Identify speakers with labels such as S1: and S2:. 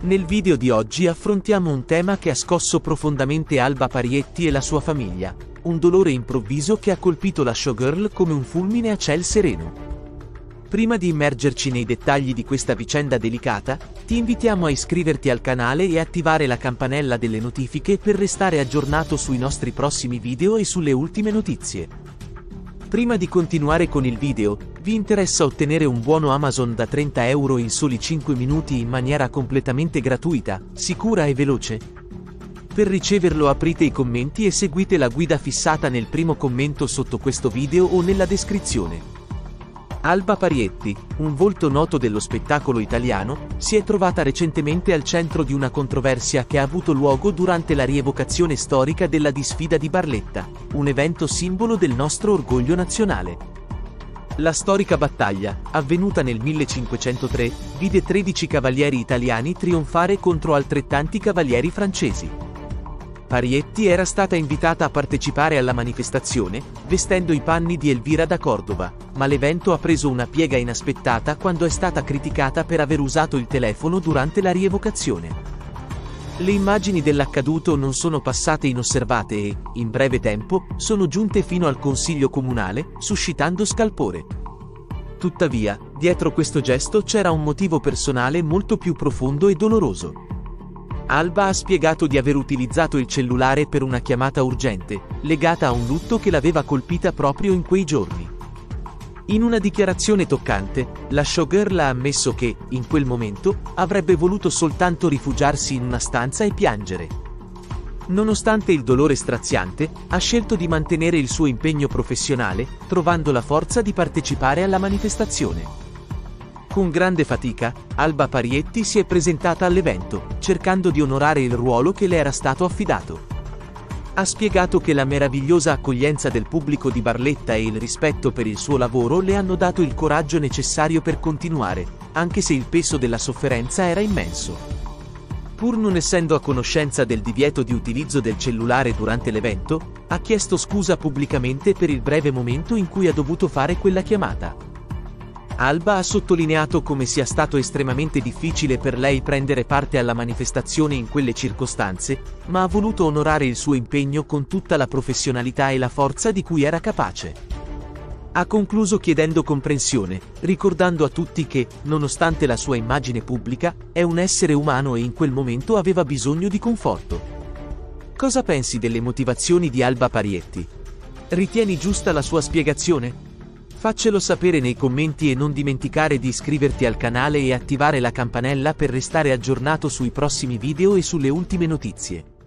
S1: Nel video di oggi affrontiamo un tema che ha scosso profondamente Alba Parietti e la sua famiglia, un dolore improvviso che ha colpito la showgirl come un fulmine a ciel sereno. Prima di immergerci nei dettagli di questa vicenda delicata, ti invitiamo a iscriverti al canale e attivare la campanella delle notifiche per restare aggiornato sui nostri prossimi video e sulle ultime notizie. Prima di continuare con il video, vi interessa ottenere un buono Amazon da 30 euro in soli 5 minuti in maniera completamente gratuita, sicura e veloce? Per riceverlo aprite i commenti e seguite la guida fissata nel primo commento sotto questo video o nella descrizione. Alba Parietti, un volto noto dello spettacolo italiano, si è trovata recentemente al centro di una controversia che ha avuto luogo durante la rievocazione storica della disfida di Barletta, un evento simbolo del nostro orgoglio nazionale. La storica battaglia, avvenuta nel 1503, vide 13 cavalieri italiani trionfare contro altrettanti cavalieri francesi. Parietti era stata invitata a partecipare alla manifestazione, vestendo i panni di Elvira da Cordova, ma l'evento ha preso una piega inaspettata quando è stata criticata per aver usato il telefono durante la rievocazione. Le immagini dell'accaduto non sono passate inosservate e, in breve tempo, sono giunte fino al Consiglio Comunale, suscitando scalpore. Tuttavia, dietro questo gesto c'era un motivo personale molto più profondo e doloroso. Alba ha spiegato di aver utilizzato il cellulare per una chiamata urgente, legata a un lutto che l'aveva colpita proprio in quei giorni. In una dichiarazione toccante, la showgirl ha ammesso che, in quel momento, avrebbe voluto soltanto rifugiarsi in una stanza e piangere. Nonostante il dolore straziante, ha scelto di mantenere il suo impegno professionale, trovando la forza di partecipare alla manifestazione. Con grande fatica, Alba Parietti si è presentata all'evento, cercando di onorare il ruolo che le era stato affidato. Ha spiegato che la meravigliosa accoglienza del pubblico di Barletta e il rispetto per il suo lavoro le hanno dato il coraggio necessario per continuare, anche se il peso della sofferenza era immenso. Pur non essendo a conoscenza del divieto di utilizzo del cellulare durante l'evento, ha chiesto scusa pubblicamente per il breve momento in cui ha dovuto fare quella chiamata. Alba ha sottolineato come sia stato estremamente difficile per lei prendere parte alla manifestazione in quelle circostanze, ma ha voluto onorare il suo impegno con tutta la professionalità e la forza di cui era capace. Ha concluso chiedendo comprensione, ricordando a tutti che, nonostante la sua immagine pubblica, è un essere umano e in quel momento aveva bisogno di conforto. Cosa pensi delle motivazioni di Alba Parietti? Ritieni giusta la sua spiegazione? Faccelo sapere nei commenti e non dimenticare di iscriverti al canale e attivare la campanella per restare aggiornato sui prossimi video e sulle ultime notizie.